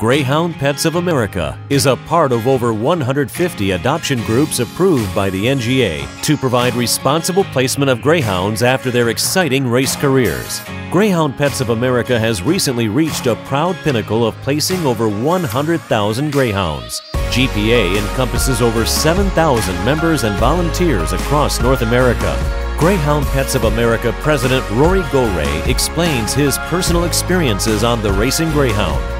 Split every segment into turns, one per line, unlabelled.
Greyhound Pets of America is a part of over 150 adoption groups approved by the NGA to provide responsible placement of greyhounds after their exciting race careers. Greyhound Pets of America has recently reached a proud pinnacle of placing over 100,000 greyhounds. GPA encompasses over 7,000 members and volunteers across North America. Greyhound Pets of America President Rory Goree explains his personal experiences on the racing greyhound.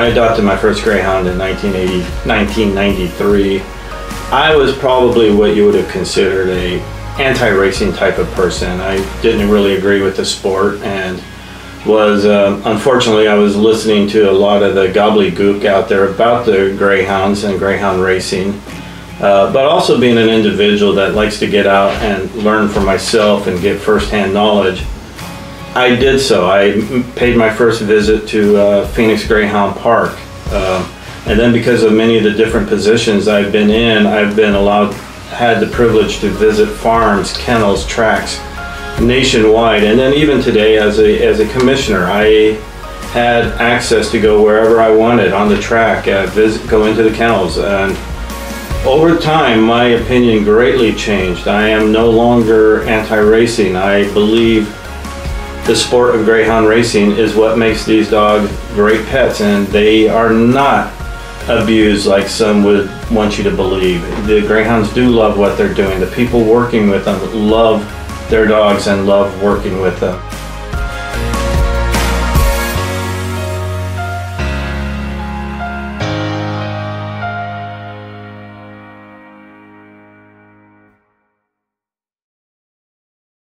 I adopted my first greyhound in 1980, 1993, I was probably what you would have considered a anti-racing type of person. I didn't really agree with the sport and was uh, unfortunately I was listening to a lot of the gobbledygook out there about the greyhounds and greyhound racing. Uh, but also being an individual that likes to get out and learn for myself and get firsthand knowledge, I did so. I paid my first visit to uh, Phoenix Greyhound Park. Uh, and then because of many of the different positions I've been in, I've been allowed, had the privilege to visit farms, kennels, tracks nationwide. And then even today as a, as a commissioner, I had access to go wherever I wanted on the track, uh, visit, go into the kennels. And over time, my opinion greatly changed. I am no longer anti-racing. I believe the sport of greyhound racing is what makes these dogs great pets and they are not abused like some would want you to believe. The greyhounds do love what they're doing. The people working with them love their dogs and love working with them.